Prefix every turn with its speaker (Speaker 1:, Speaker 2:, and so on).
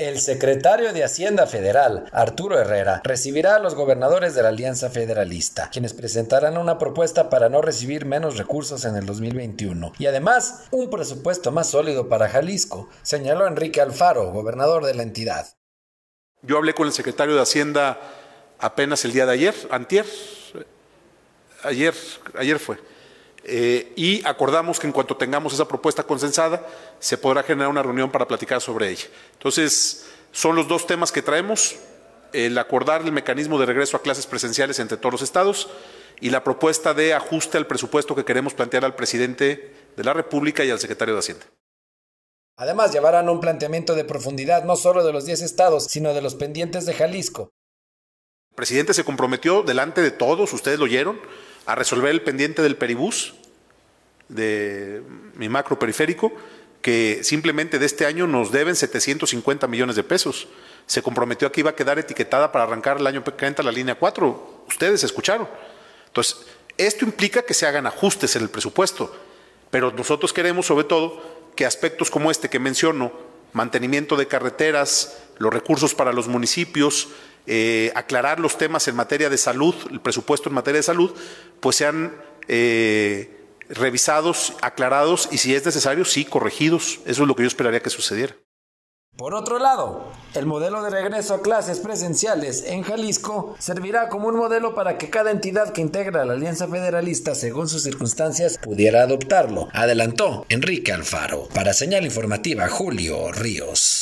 Speaker 1: El secretario de Hacienda Federal, Arturo Herrera, recibirá a los gobernadores de la Alianza Federalista, quienes presentarán una propuesta para no recibir menos recursos en el 2021 y además un presupuesto más sólido para Jalisco, señaló Enrique Alfaro, gobernador de la entidad.
Speaker 2: Yo hablé con el secretario de Hacienda apenas el día de ayer, antier, ayer, ayer fue eh, y acordamos que en cuanto tengamos esa propuesta consensada, se podrá generar una reunión para platicar sobre ella. Entonces, son los dos temas que traemos, el acordar el mecanismo de regreso a clases presenciales entre todos los estados y la propuesta de ajuste al presupuesto que queremos plantear al presidente de la República y al secretario de Hacienda.
Speaker 1: Además, llevarán un planteamiento de profundidad no solo de los 10 estados, sino de los pendientes de Jalisco.
Speaker 2: El presidente se comprometió delante de todos, ustedes lo oyeron, a resolver el pendiente del peribús, de mi macro periférico, que simplemente de este año nos deben 750 millones de pesos. Se comprometió que iba a quedar etiquetada para arrancar el año que entra la línea 4. Ustedes escucharon. Entonces, esto implica que se hagan ajustes en el presupuesto, pero nosotros queremos sobre todo que aspectos como este que menciono, mantenimiento de carreteras, los recursos para los municipios, eh, aclarar los temas en materia de salud, el presupuesto en materia de salud, pues sean eh, revisados, aclarados y si es necesario, sí, corregidos. Eso es lo que yo esperaría que sucediera.
Speaker 1: Por otro lado, el modelo de regreso a clases presenciales en Jalisco servirá como un modelo para que cada entidad que integra la Alianza Federalista, según sus circunstancias, pudiera adoptarlo, adelantó Enrique Alfaro. Para señal informativa, Julio Ríos.